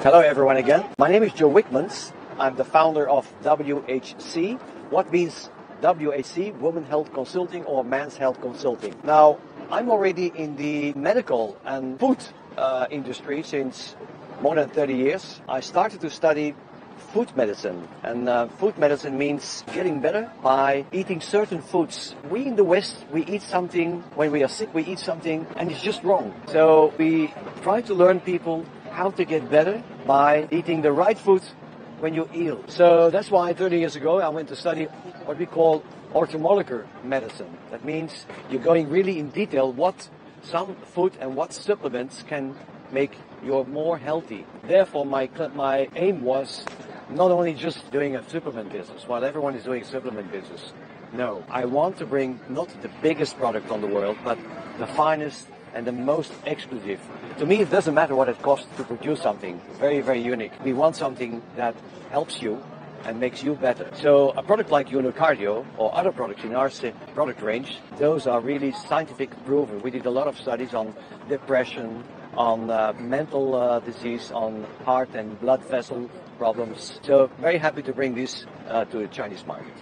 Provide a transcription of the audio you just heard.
Hello, everyone, again. My name is Jo Wyckmans. I'm the founder of WHC. What means WHC, Women Health Consulting or Men's Health Consulting? Now, I'm already in the medical and food uh, industry since more than 30 years. I started to study food medicine. And uh, food medicine means getting better by eating certain foods. We in the West, we eat something, when we are sick, we eat something, and it's just wrong. So we try to learn people how to get better by eating the right food when you're ill. So that's why 30 years ago I went to study what we call orthomolecular medicine. That means you're going really in detail what some food and what supplements can make you more healthy. Therefore, my, my aim was not only just doing a supplement business, while everyone is doing supplement business. No, I want to bring not the biggest product on the world, but the finest and the most exclusive. To me, it doesn't matter what it costs to produce something very, very unique. We want something that helps you and makes you better. So a product like UnoCardio or other products in our product range, those are really scientific proven. We did a lot of studies on depression, on uh, mental uh, disease, on heart and blood vessel problems. So very happy to bring this uh, to the Chinese market.